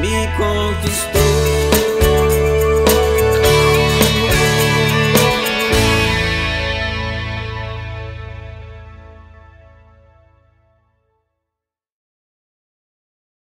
me conquistou.